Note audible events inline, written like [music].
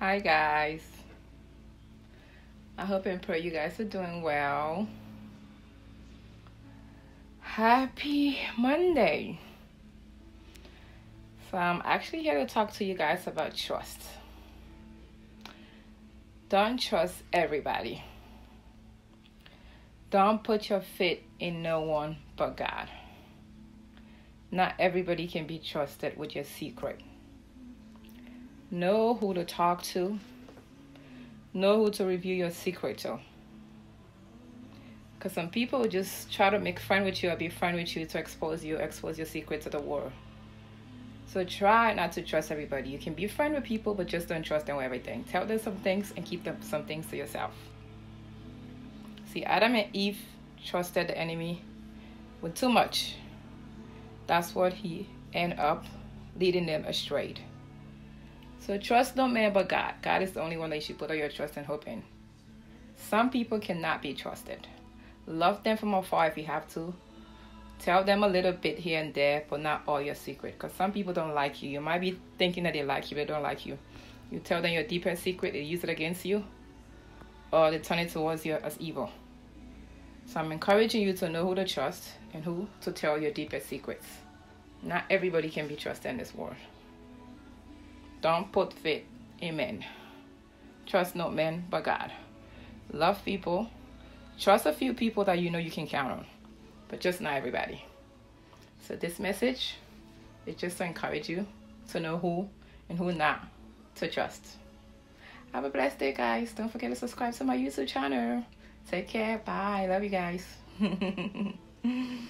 Hi, guys. I hope and pray you guys are doing well. Happy Monday. So, I'm actually here to talk to you guys about trust. Don't trust everybody. Don't put your faith in no one but God. Not everybody can be trusted with your secret. Know who to talk to. Know who to review your secret to. Because some people just try to make friend with you or be friend with you to expose you, expose your secret to the world. So try not to trust everybody. You can be friend with people, but just don't trust them with everything. Tell them some things and keep them some things to yourself. See, Adam and Eve trusted the enemy with too much. That's what he ended up leading them astray. So trust no man but God. God is the only one that you should put all your trust and hope in. Some people cannot be trusted. Love them from afar if you have to. Tell them a little bit here and there, but not all your secret. Because some people don't like you. You might be thinking that they like you, but they don't like you. You tell them your deepest secret, they use it against you, or they turn it towards you as evil. So I'm encouraging you to know who to trust and who to tell your deepest secrets. Not everybody can be trusted in this world. Don't put faith in men. Trust no men, but God. Love people. Trust a few people that you know you can count on, but just not everybody. So this message is just to encourage you to know who and who not to trust. Have a blessed day, guys. Don't forget to subscribe to my YouTube channel. Take care. Bye. Love you guys. [laughs]